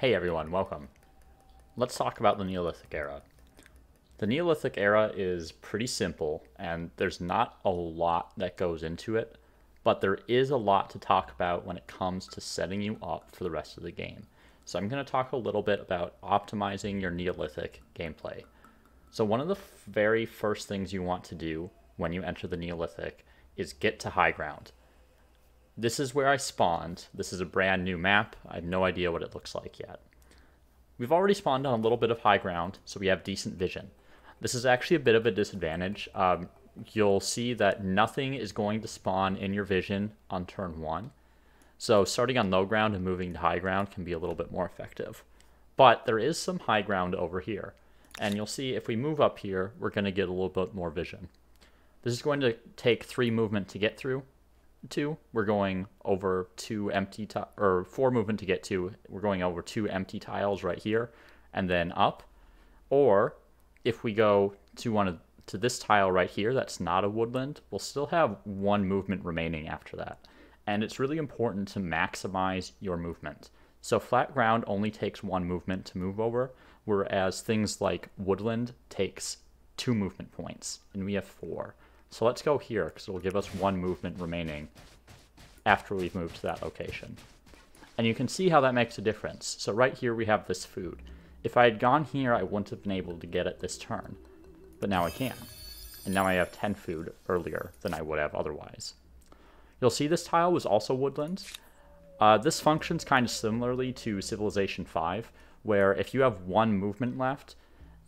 Hey everyone, welcome. Let's talk about the Neolithic era. The Neolithic era is pretty simple, and there's not a lot that goes into it, but there is a lot to talk about when it comes to setting you up for the rest of the game. So I'm going to talk a little bit about optimizing your Neolithic gameplay. So one of the very first things you want to do when you enter the Neolithic is get to high ground. This is where I spawned. This is a brand new map. I have no idea what it looks like yet. We've already spawned on a little bit of high ground, so we have decent vision. This is actually a bit of a disadvantage. Um, you'll see that nothing is going to spawn in your vision on turn one. So starting on low ground and moving to high ground can be a little bit more effective. But there is some high ground over here. And you'll see if we move up here, we're going to get a little bit more vision. This is going to take three movement to get through to. We're going over two empty, or four movement to get to. We're going over two empty tiles right here and then up. Or if we go to one of to this tile right here that's not a woodland, we'll still have one movement remaining after that. And it's really important to maximize your movement. So flat ground only takes one movement to move over, whereas things like woodland takes two movement points, and we have four. So let's go here, because it will give us one movement remaining after we've moved to that location. And you can see how that makes a difference. So right here we have this food. If I had gone here, I wouldn't have been able to get it this turn. But now I can. And now I have 10 food earlier than I would have otherwise. You'll see this tile was also woodland. Uh, this functions kind of similarly to Civilization 5, where if you have one movement left,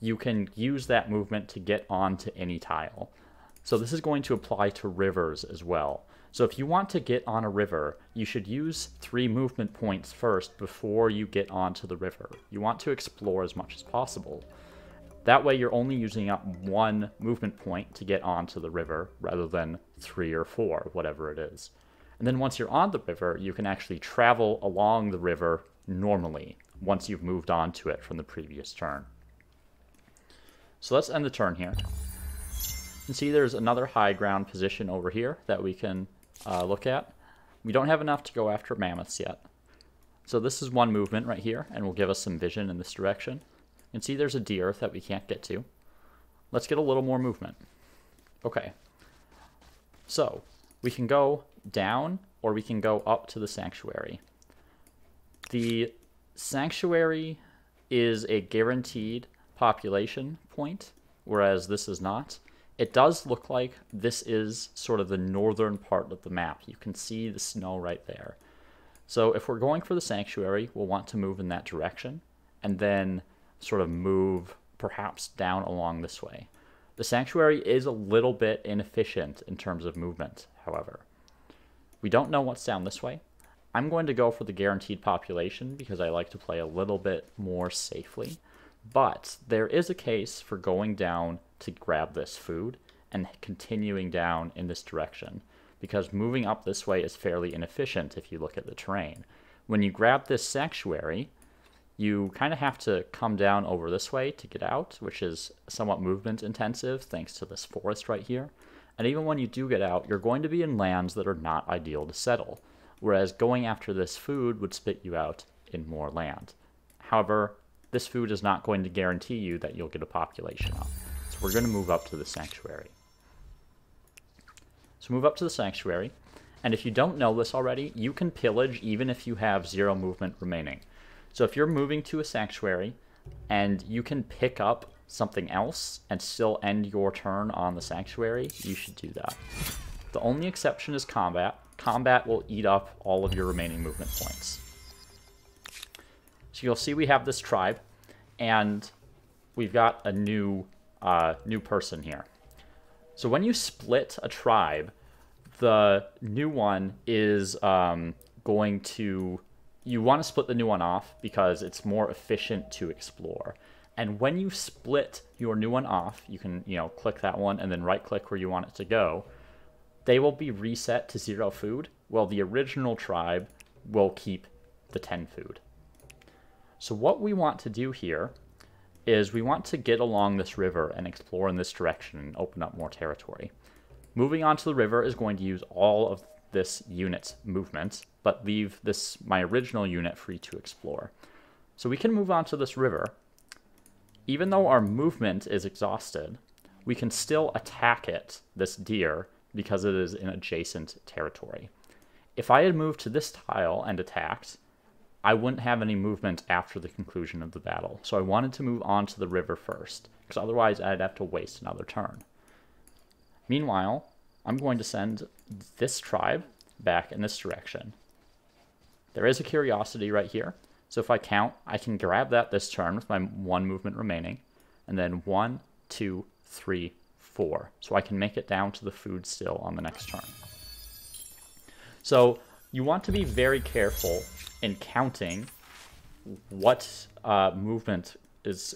you can use that movement to get onto any tile. So this is going to apply to rivers as well. So if you want to get on a river, you should use three movement points first before you get onto the river. You want to explore as much as possible. That way you're only using up one movement point to get onto the river rather than three or four, whatever it is. And then once you're on the river, you can actually travel along the river normally once you've moved on to it from the previous turn. So let's end the turn here. And see there's another high ground position over here that we can uh, look at. We don't have enough to go after mammoths yet. So this is one movement right here, and will give us some vision in this direction. Can see there's a deer that we can't get to. Let's get a little more movement. Okay. So, we can go down, or we can go up to the sanctuary. The sanctuary is a guaranteed population point, whereas this is not. It does look like this is sort of the northern part of the map. You can see the snow right there. So if we're going for the sanctuary, we'll want to move in that direction and then sort of move perhaps down along this way. The sanctuary is a little bit inefficient in terms of movement, however. We don't know what's down this way. I'm going to go for the guaranteed population because I like to play a little bit more safely. But there is a case for going down to grab this food and continuing down in this direction because moving up this way is fairly inefficient if you look at the terrain. When you grab this sanctuary, you kind of have to come down over this way to get out, which is somewhat movement intensive thanks to this forest right here. And even when you do get out, you're going to be in lands that are not ideal to settle, whereas going after this food would spit you out in more land. However, this food is not going to guarantee you that you'll get a population up. We're going to move up to the sanctuary. So move up to the sanctuary, and if you don't know this already, you can pillage even if you have zero movement remaining. So if you're moving to a sanctuary and you can pick up something else and still end your turn on the sanctuary, you should do that. The only exception is combat. Combat will eat up all of your remaining movement points. So you'll see we have this tribe, and we've got a new uh, new person here. So when you split a tribe, the new one is um, going to you want to split the new one off because it's more efficient to explore. And when you split your new one off, you can, you know, click that one and then right click where you want it to go. They will be reset to zero food, while the original tribe will keep the 10 food. So what we want to do here is we want to get along this river and explore in this direction and open up more territory. Moving onto the river is going to use all of this unit's movement, but leave this my original unit free to explore. So we can move on to this river. Even though our movement is exhausted, we can still attack it, this deer, because it is in adjacent territory. If I had moved to this tile and attacked, I wouldn't have any movement after the conclusion of the battle. So I wanted to move on to the river first, because otherwise I'd have to waste another turn. Meanwhile, I'm going to send this tribe back in this direction. There is a curiosity right here. So if I count, I can grab that this turn with my one movement remaining. And then one, two, three, four. So I can make it down to the food still on the next turn. So you want to be very careful in counting what uh, movement is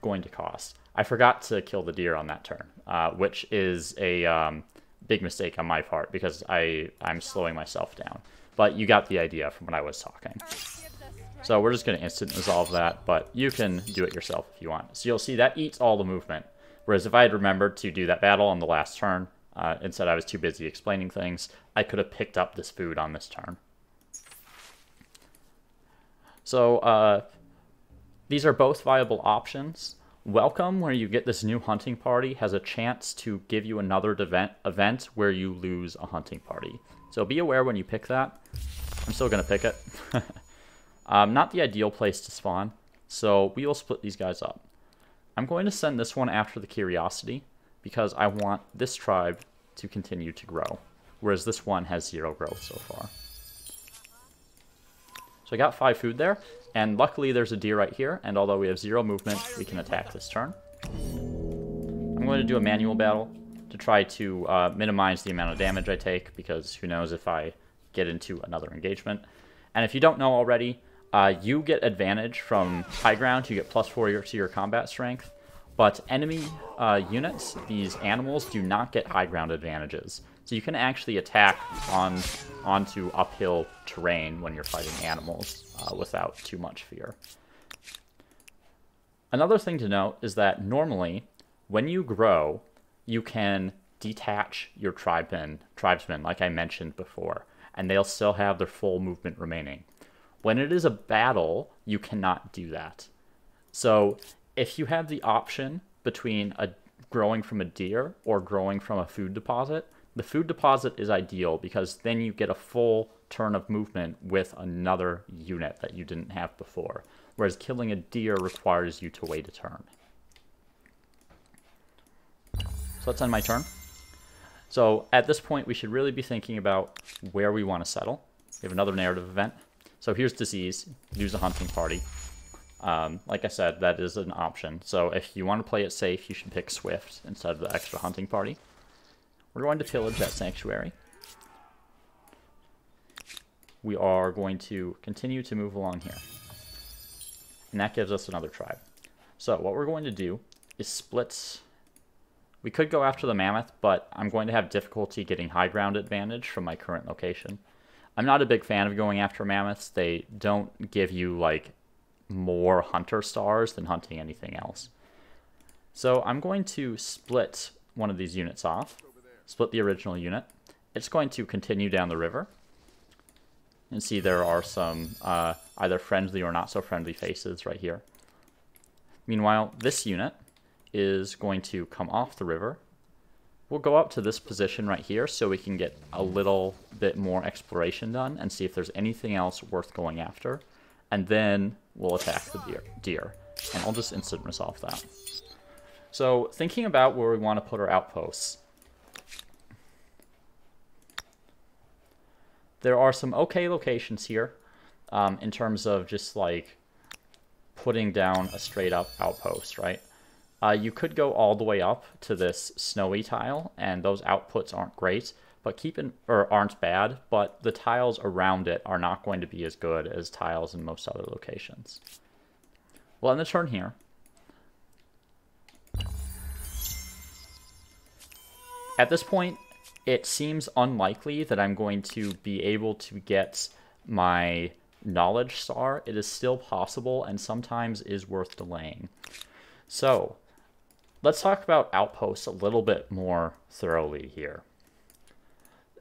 going to cost. I forgot to kill the deer on that turn, uh, which is a um, big mistake on my part because I, I'm slowing myself down. But you got the idea from when I was talking. So we're just going to instant resolve that, but you can do it yourself if you want. So you'll see that eats all the movement. Whereas if I had remembered to do that battle on the last turn, uh, instead I was too busy explaining things, I could have picked up this food on this turn. So uh, these are both viable options. Welcome, where you get this new hunting party, has a chance to give you another event, event where you lose a hunting party. So be aware when you pick that. I'm still going to pick it. um, not the ideal place to spawn, so we will split these guys up. I'm going to send this one after the Curiosity, because I want this tribe to continue to grow, whereas this one has zero growth so far. So I got five food there. And luckily there's a deer right here, and although we have zero movement, we can attack this turn. I'm going to do a manual battle to try to uh, minimize the amount of damage I take, because who knows if I get into another engagement. And if you don't know already, uh, you get advantage from high ground, you get plus 4 to your combat strength, but enemy uh, units, these animals, do not get high ground advantages. So you can actually attack on onto uphill terrain when you're fighting animals uh, without too much fear. Another thing to note is that normally, when you grow, you can detach your tribesmen, tribesmen, like I mentioned before, and they'll still have their full movement remaining. When it is a battle, you cannot do that. So if you have the option between a growing from a deer or growing from a food deposit, the food deposit is ideal because then you get a full turn of movement with another unit that you didn't have before, whereas killing a deer requires you to wait a turn. So let's end my turn. So at this point, we should really be thinking about where we want to settle. We have another narrative event. So here's disease. Use a hunting party. Um, like I said, that is an option. So if you want to play it safe, you should pick Swift instead of the extra hunting party. We're going to pillage that sanctuary. We are going to continue to move along here. And that gives us another tribe. So what we're going to do is split... We could go after the mammoth, but I'm going to have difficulty getting high ground advantage from my current location. I'm not a big fan of going after mammoths. They don't give you, like, more hunter stars than hunting anything else. So I'm going to split one of these units off split the original unit. It's going to continue down the river. And see there are some uh, either friendly or not so friendly faces right here. Meanwhile, this unit is going to come off the river. We'll go up to this position right here so we can get a little bit more exploration done and see if there's anything else worth going after. And then we'll attack the deer. deer. And I'll just instant resolve that. So thinking about where we want to put our outposts, there are some okay locations here um, in terms of just like putting down a straight up outpost, right? Uh, you could go all the way up to this snowy tile, and those outputs aren't great, but keep in, or aren't bad, but the tiles around it are not going to be as good as tiles in most other locations. Well, in the turn here. At this point, it seems unlikely that I'm going to be able to get my knowledge star. It is still possible and sometimes is worth delaying. So let's talk about outposts a little bit more thoroughly here.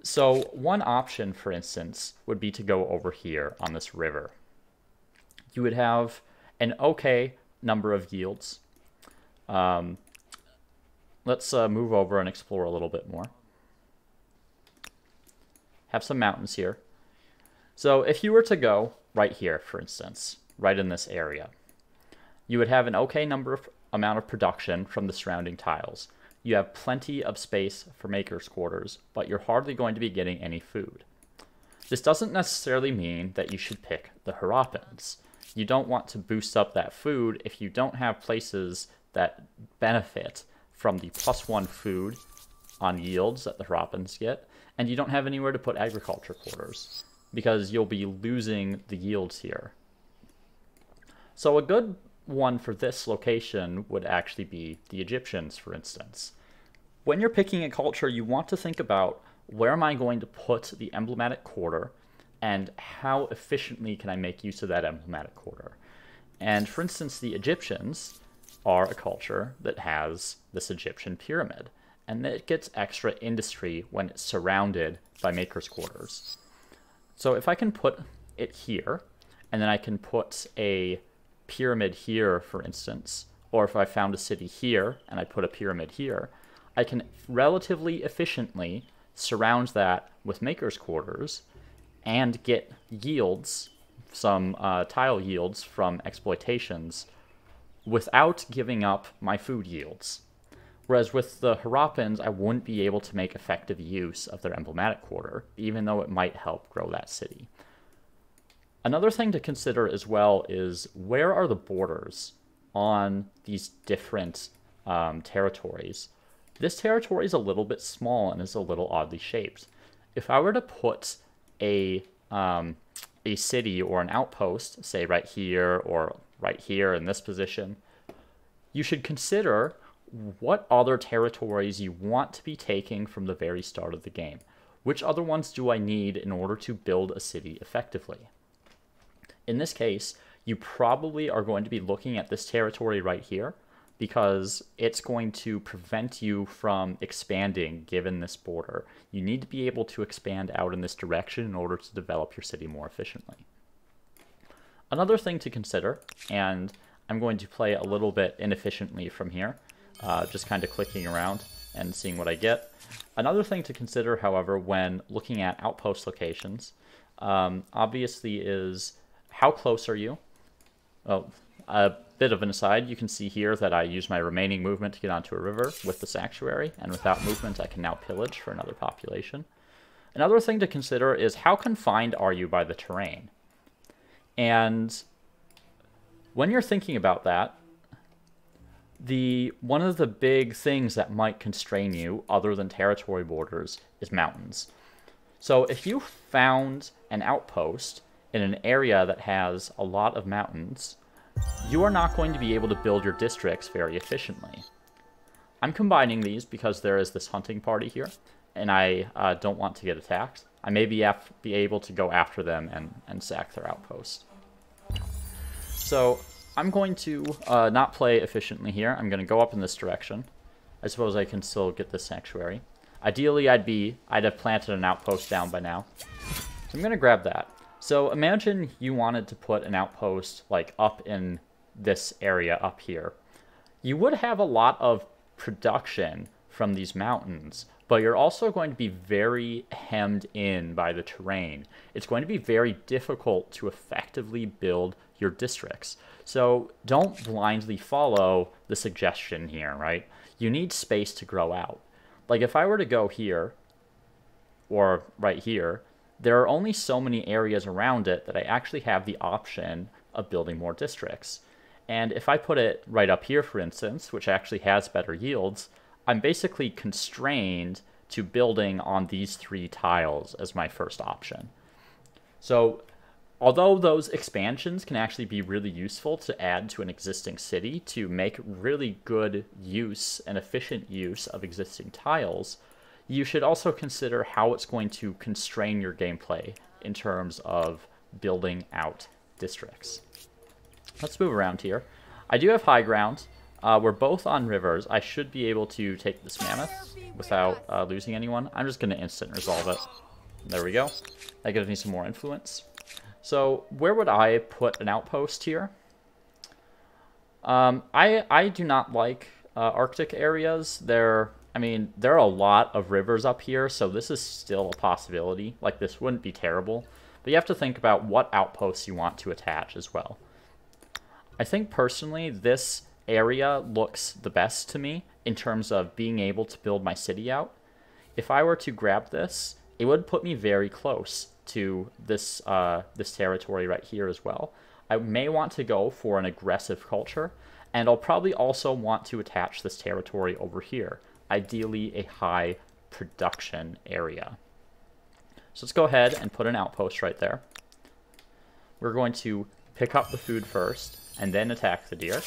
So one option, for instance, would be to go over here on this river. You would have an okay number of yields. Um, let's uh, move over and explore a little bit more. Have some mountains here. So if you were to go right here, for instance, right in this area, you would have an okay number of amount of production from the surrounding tiles. You have plenty of space for maker's quarters, but you're hardly going to be getting any food. This doesn't necessarily mean that you should pick the Harappans. You don't want to boost up that food if you don't have places that benefit from the plus one food on yields that the Harappans get, and you don't have anywhere to put agriculture quarters because you'll be losing the yields here. So a good one for this location would actually be the Egyptians, for instance. When you're picking a culture, you want to think about where am I going to put the emblematic quarter and how efficiently can I make use of that emblematic quarter. And for instance, the Egyptians are a culture that has this Egyptian pyramid, and it gets extra industry when it's surrounded by maker's quarters. So if I can put it here, and then I can put a pyramid here, for instance, or if I found a city here and I put a pyramid here, I can relatively efficiently surround that with maker's quarters and get yields, some uh, tile yields from exploitations without giving up my food yields. Whereas with the Harappans, I wouldn't be able to make effective use of their emblematic quarter, even though it might help grow that city. Another thing to consider as well is where are the borders on these different um, territories? This territory is a little bit small and is a little oddly shaped. If I were to put a um, a city or an outpost, say right here or right here in this position, you should consider what other territories you want to be taking from the very start of the game. Which other ones do I need in order to build a city effectively? In this case, you probably are going to be looking at this territory right here because it's going to prevent you from expanding given this border. You need to be able to expand out in this direction in order to develop your city more efficiently. Another thing to consider, and I'm going to play a little bit inefficiently from here, uh, just kind of clicking around and seeing what I get. Another thing to consider, however, when looking at outpost locations, um, obviously is how close are you? Oh, a bit of an aside, you can see here that I use my remaining movement to get onto a river with the sanctuary, and without movement I can now pillage for another population. Another thing to consider is how confined are you by the terrain? And when you're thinking about that, the one of the big things that might constrain you, other than territory borders, is mountains. So if you found an outpost in an area that has a lot of mountains, you are not going to be able to build your districts very efficiently. I'm combining these because there is this hunting party here, and I uh, don't want to get attacked. I may be, be able to go after them and, and sack their outpost. So I'm going to uh, not play efficiently here. I'm going to go up in this direction. I suppose I can still get this sanctuary. Ideally, I'd be I'd have planted an outpost down by now. So I'm going to grab that. So imagine you wanted to put an outpost like up in this area up here. You would have a lot of production from these mountains, but you're also going to be very hemmed in by the terrain. It's going to be very difficult to effectively build your districts. So don't blindly follow the suggestion here, right? You need space to grow out. Like if I were to go here, or right here, there are only so many areas around it that I actually have the option of building more districts. And if I put it right up here, for instance, which actually has better yields, I'm basically constrained to building on these three tiles as my first option. So although those expansions can actually be really useful to add to an existing city to make really good use and efficient use of existing tiles, you should also consider how it's going to constrain your gameplay in terms of building out districts. Let's move around here. I do have high ground. Uh, we're both on rivers. I should be able to take this mammoth without uh, losing anyone. I'm just going to instant resolve it. There we go. That gives me some more influence. So where would I put an outpost here? Um, I I do not like uh, Arctic areas. There, I mean, there are a lot of rivers up here, so this is still a possibility. Like this wouldn't be terrible, but you have to think about what outposts you want to attach as well. I think personally, this area looks the best to me in terms of being able to build my city out. If I were to grab this, it would put me very close to this uh, this territory right here as well. I may want to go for an aggressive culture, and I'll probably also want to attach this territory over here, ideally a high production area. So let's go ahead and put an outpost right there. We're going to pick up the food first, and then attack the deer.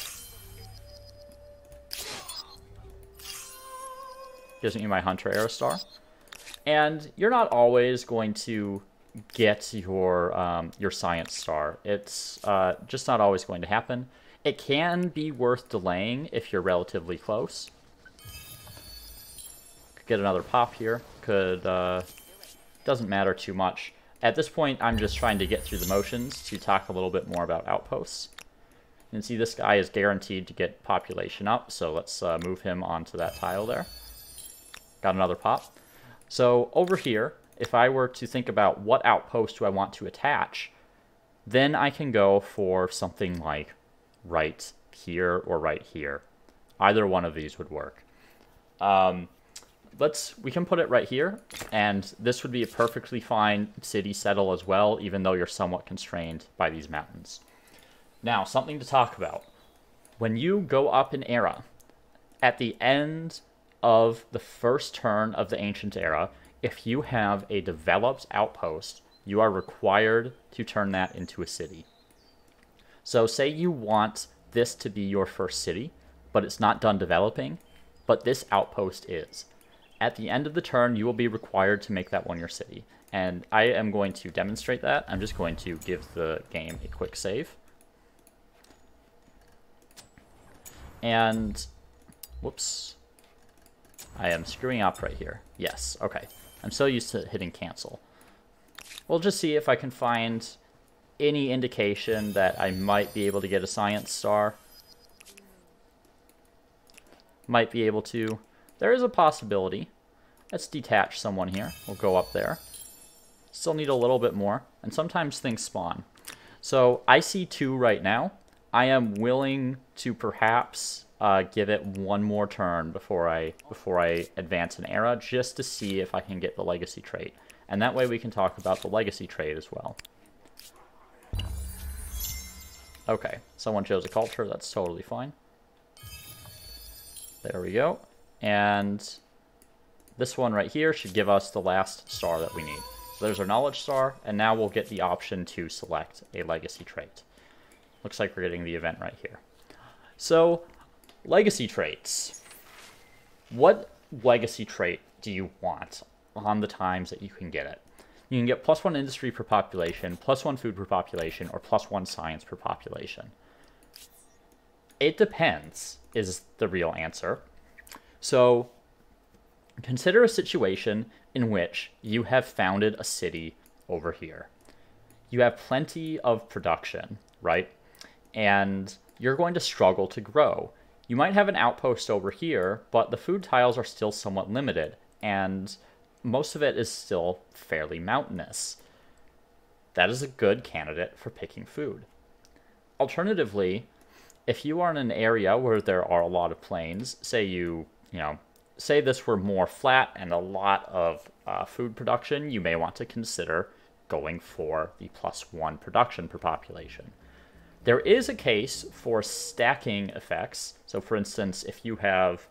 Gives me my Hunter Era Star. And you're not always going to get your um, your science star. It's uh, just not always going to happen. It can be worth delaying if you're relatively close. Get another pop here. Could uh, doesn't matter too much. At this point, I'm just trying to get through the motions to talk a little bit more about outposts. Can see this guy is guaranteed to get population up, so let's uh, move him onto that tile there. Got another pop. So over here, if I were to think about what outpost do I want to attach, then I can go for something like right here or right here. Either one of these would work. Um, let's we can put it right here, and this would be a perfectly fine city settle as well, even though you're somewhat constrained by these mountains. Now, something to talk about. When you go up an era, at the end of the first turn of the Ancient Era, if you have a developed outpost, you are required to turn that into a city. So say you want this to be your first city, but it's not done developing, but this outpost is. At the end of the turn, you will be required to make that one your city. And I am going to demonstrate that. I'm just going to give the game a quick save. And, whoops. I am screwing up right here. Yes, okay. I'm so used to hitting cancel. We'll just see if I can find any indication that I might be able to get a science star. Might be able to. There is a possibility. Let's detach someone here. We'll go up there. Still need a little bit more. And sometimes things spawn. So I see two right now. I am willing to perhaps uh, give it one more turn before I before I advance an era, just to see if I can get the legacy trait. And that way we can talk about the legacy trait as well. Okay, someone chose a culture, that's totally fine. There we go. And this one right here should give us the last star that we need. So there's our knowledge star, and now we'll get the option to select a legacy trait. Looks like we're getting the event right here. So Legacy traits. What legacy trait do you want on the times that you can get it? You can get plus one industry per population, plus one food per population, or plus one science per population. It depends, is the real answer. So, consider a situation in which you have founded a city over here. You have plenty of production, right? And you're going to struggle to grow you might have an outpost over here, but the food tiles are still somewhat limited, and most of it is still fairly mountainous. That is a good candidate for picking food. Alternatively, if you are in an area where there are a lot of plains, say you, you know, say this were more flat and a lot of uh, food production, you may want to consider going for the plus one production per population. There is a case for stacking effects. So, for instance, if you have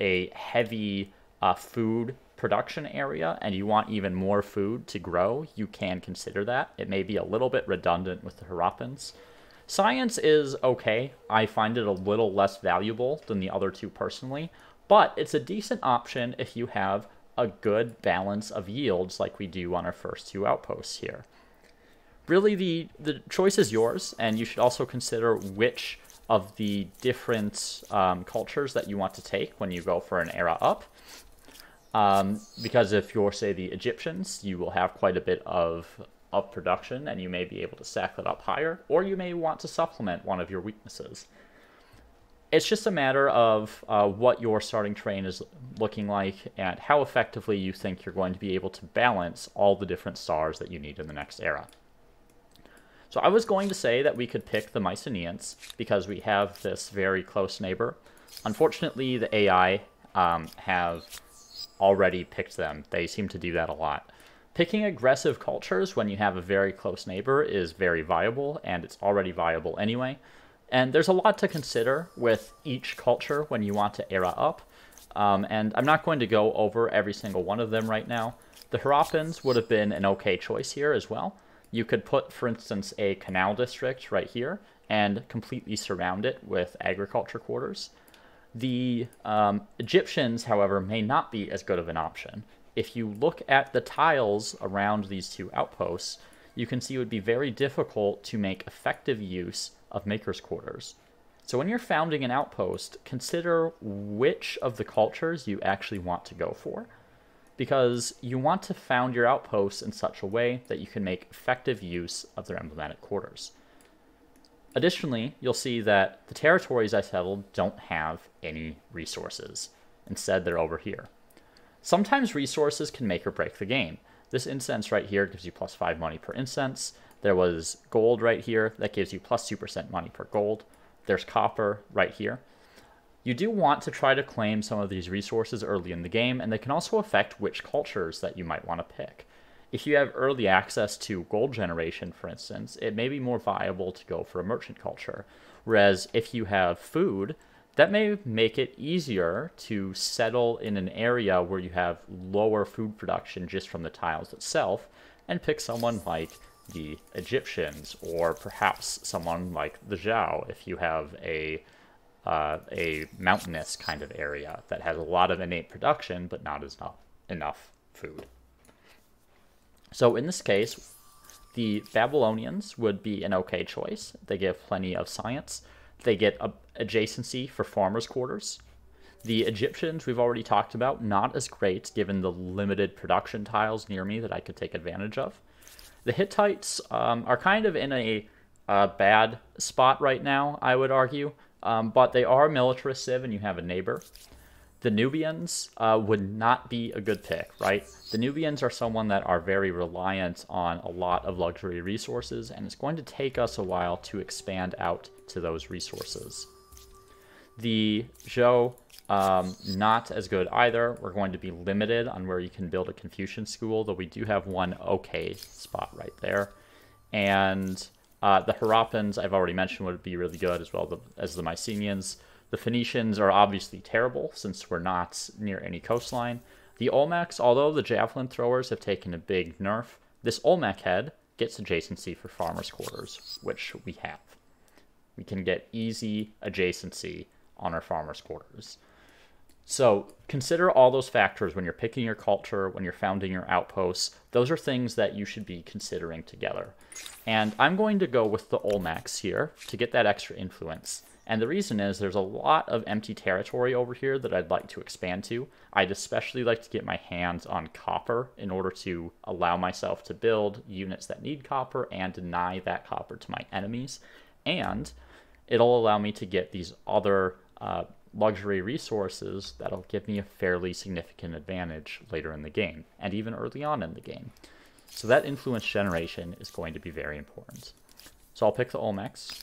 a heavy uh, food production area and you want even more food to grow, you can consider that. It may be a little bit redundant with the Harappans. Science is okay. I find it a little less valuable than the other two personally, but it's a decent option if you have a good balance of yields like we do on our first two outposts here really the the choice is yours, and you should also consider which of the different um, cultures that you want to take when you go for an era up. Um, because if you're, say, the Egyptians, you will have quite a bit of, of production and you may be able to stack that up higher, or you may want to supplement one of your weaknesses. It's just a matter of uh, what your starting terrain is looking like and how effectively you think you're going to be able to balance all the different stars that you need in the next era. So I was going to say that we could pick the Mycenaeans because we have this very close neighbor. Unfortunately, the AI um, have already picked them. They seem to do that a lot. Picking aggressive cultures when you have a very close neighbor is very viable, and it's already viable anyway. And there's a lot to consider with each culture when you want to era up. Um, and I'm not going to go over every single one of them right now. The Harappans would have been an okay choice here as well. You could put, for instance, a canal district right here and completely surround it with agriculture quarters. The um, Egyptians, however, may not be as good of an option. If you look at the tiles around these two outposts, you can see it would be very difficult to make effective use of Maker's Quarters. So when you're founding an outpost, consider which of the cultures you actually want to go for. Because you want to found your outposts in such a way that you can make effective use of their emblematic quarters. Additionally, you'll see that the territories I settled don't have any resources. Instead, they're over here. Sometimes resources can make or break the game. This incense right here gives you plus 5 money per incense. There was gold right here that gives you plus 2% money for gold. There's copper right here. You do want to try to claim some of these resources early in the game, and they can also affect which cultures that you might want to pick. If you have early access to gold generation, for instance, it may be more viable to go for a merchant culture. Whereas if you have food, that may make it easier to settle in an area where you have lower food production just from the tiles itself and pick someone like the Egyptians, or perhaps someone like the Zhao if you have a uh, a mountainous kind of area that has a lot of innate production but not as enough, enough food. So in this case, the Babylonians would be an okay choice. They give plenty of science. They get a adjacency for farmers' quarters. The Egyptians we've already talked about, not as great given the limited production tiles near me that I could take advantage of. The Hittites um, are kind of in a bad spot right now, I would argue, um, but they are militarist civ and you have a neighbor. The Nubians uh, would not be a good pick, right? The Nubians are someone that are very reliant on a lot of luxury resources, and it's going to take us a while to expand out to those resources. The Zhou um, not as good either. We're going to be limited on where you can build a Confucian school, though we do have one okay spot right there. And uh, the Harappans, I've already mentioned, would be really good as well as the Mycenaeans. The Phoenicians are obviously terrible since we're not near any coastline. The Olmecs, although the javelin throwers have taken a big nerf, this Olmec head gets adjacency for farmers' quarters, which we have. We can get easy adjacency on our farmers' quarters. So consider all those factors when you're picking your culture, when you're founding your outposts. Those are things that you should be considering together. And I'm going to go with the Olmecs here to get that extra influence. And the reason is there's a lot of empty territory over here that I'd like to expand to. I'd especially like to get my hands on copper in order to allow myself to build units that need copper and deny that copper to my enemies. And it'll allow me to get these other uh, luxury resources that'll give me a fairly significant advantage later in the game, and even early on in the game. So that influence generation is going to be very important. So I'll pick the Olmecs.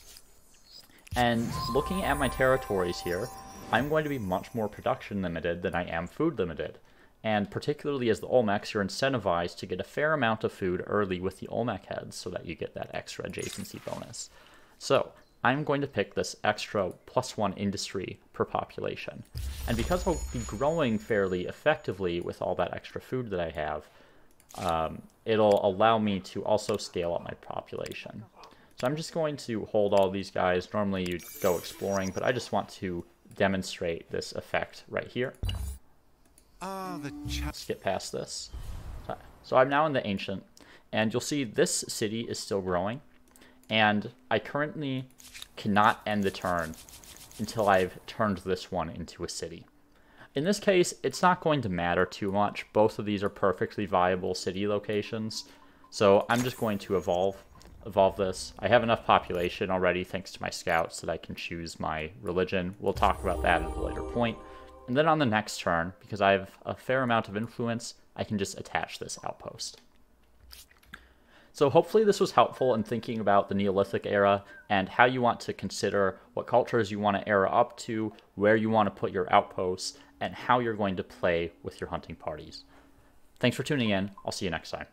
And looking at my territories here, I'm going to be much more production limited than I am food limited. And particularly as the Olmecs, you're incentivized to get a fair amount of food early with the Olmec heads so that you get that extra adjacency bonus. So I'm going to pick this extra plus one industry per population. And because I'll be growing fairly effectively with all that extra food that I have, um, it'll allow me to also scale up my population. So I'm just going to hold all these guys. Normally you'd go exploring, but I just want to demonstrate this effect right here. Ah, the Skip past this. So I'm now in the Ancient, and you'll see this city is still growing and I currently cannot end the turn until I've turned this one into a city. In this case, it's not going to matter too much. Both of these are perfectly viable city locations, so I'm just going to evolve evolve this. I have enough population already thanks to my scouts that I can choose my religion. We'll talk about that at a later point. And then on the next turn, because I have a fair amount of influence, I can just attach this outpost. So hopefully this was helpful in thinking about the Neolithic era and how you want to consider what cultures you want to era up to, where you want to put your outposts, and how you're going to play with your hunting parties. Thanks for tuning in. I'll see you next time.